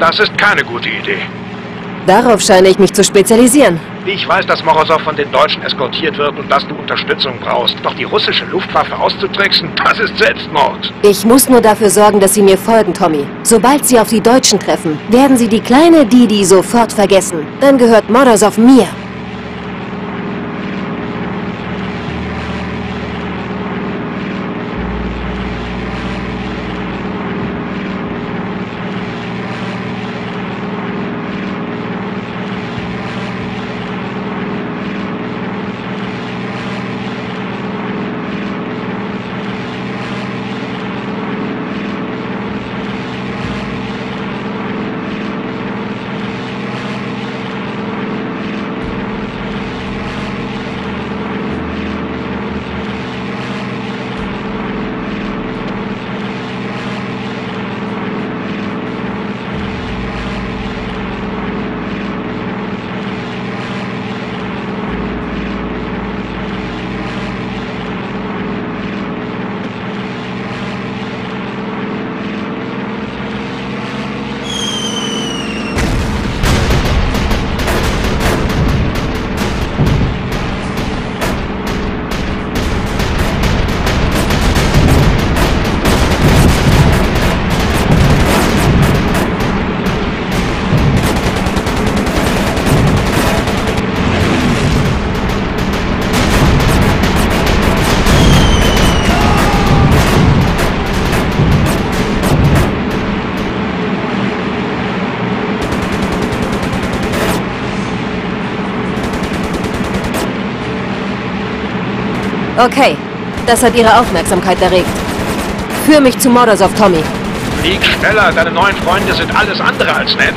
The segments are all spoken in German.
Das ist keine gute Idee. Darauf scheine ich mich zu spezialisieren. Ich weiß, dass Morosow von den Deutschen eskortiert wird und dass du Unterstützung brauchst. Doch die russische Luftwaffe auszutricksen, das ist Selbstmord. Ich muss nur dafür sorgen, dass sie mir folgen, Tommy. Sobald sie auf die Deutschen treffen, werden sie die kleine Didi sofort vergessen. Dann gehört Morosow mir. Okay, das hat ihre Aufmerksamkeit erregt. Führ mich zu Mordosov, Tommy. Flieg schneller, deine neuen Freunde sind alles andere als nett.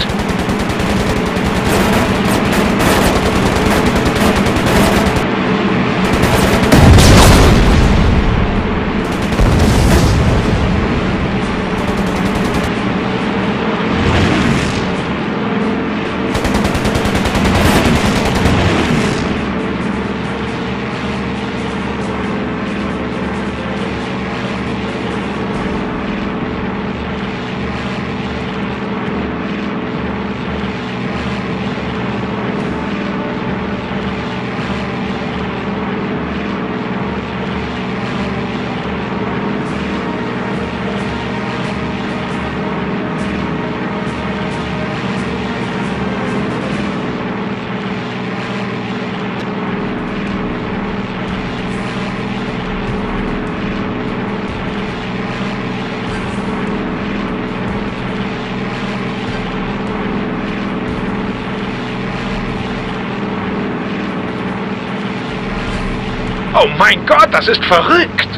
Oh mein Gott, das ist verrückt!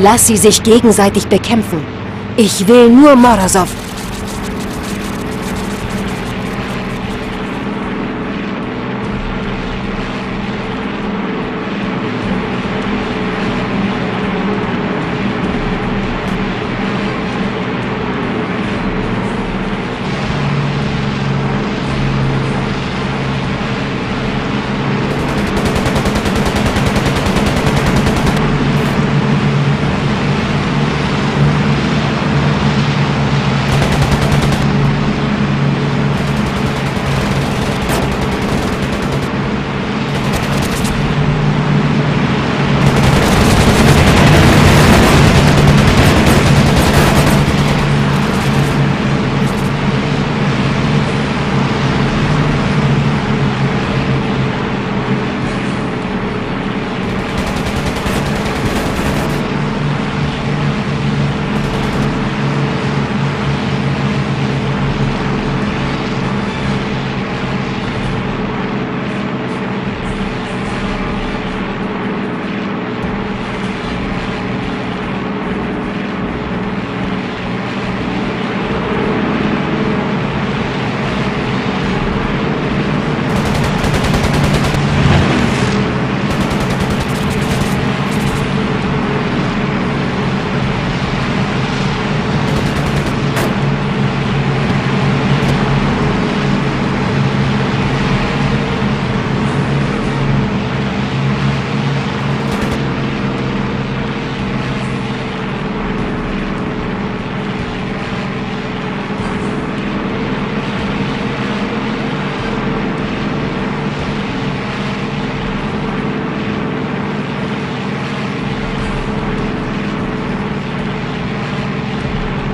Lass sie sich gegenseitig bekämpfen. Ich will nur Morosow.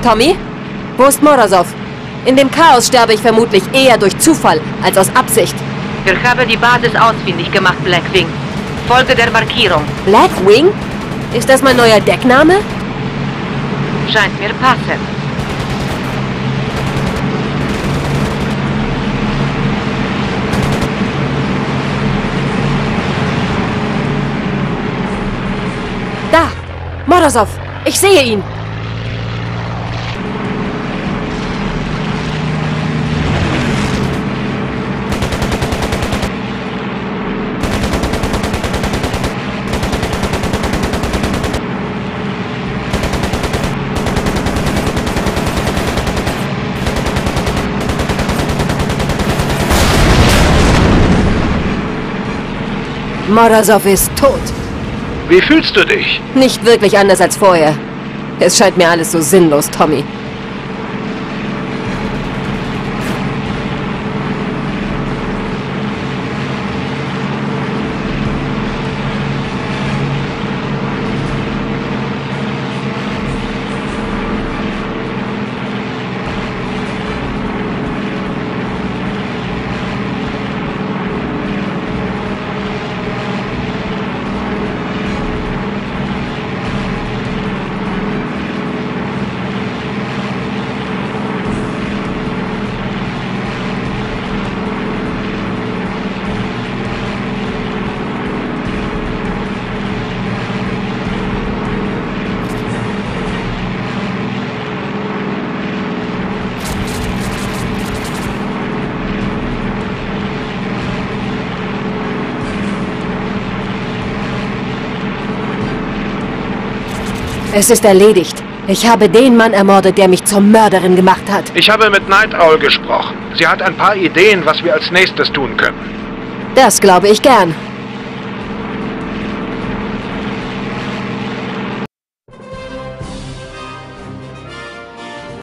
Tommy? Wo ist Morozov? In dem Chaos sterbe ich vermutlich eher durch Zufall als aus Absicht. Wir haben die Basis ausfindig gemacht, Blackwing. Folge der Markierung. Blackwing? Ist das mein neuer Deckname? Scheint mir passend. Da! Morozov! Ich sehe ihn! Morozov ist tot. Wie fühlst du dich? Nicht wirklich anders als vorher. Es scheint mir alles so sinnlos, Tommy. Es ist erledigt. Ich habe den Mann ermordet, der mich zur Mörderin gemacht hat. Ich habe mit Night Owl gesprochen. Sie hat ein paar Ideen, was wir als nächstes tun können. Das glaube ich gern.